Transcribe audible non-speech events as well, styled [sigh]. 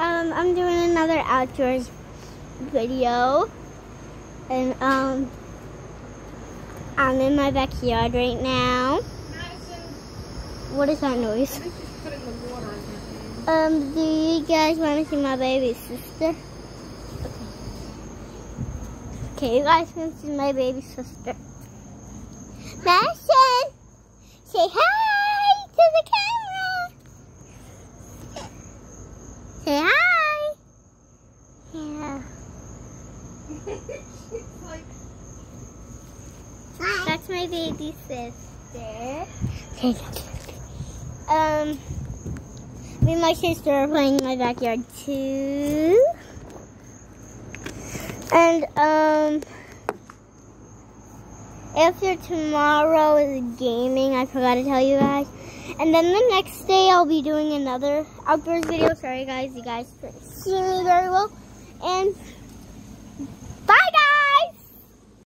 um, I'm doing another outdoors video. And, um, I'm in my backyard right now. What is that noise? Um, do you guys want to see my baby sister? Okay, you guys can see my baby sister. Madison, [laughs] That's my baby sister. um, me and my sister are playing in my backyard too. And um, after tomorrow is gaming. I forgot to tell you guys. And then the next day I'll be doing another outdoors video. Sorry guys, you guys can't see me very well.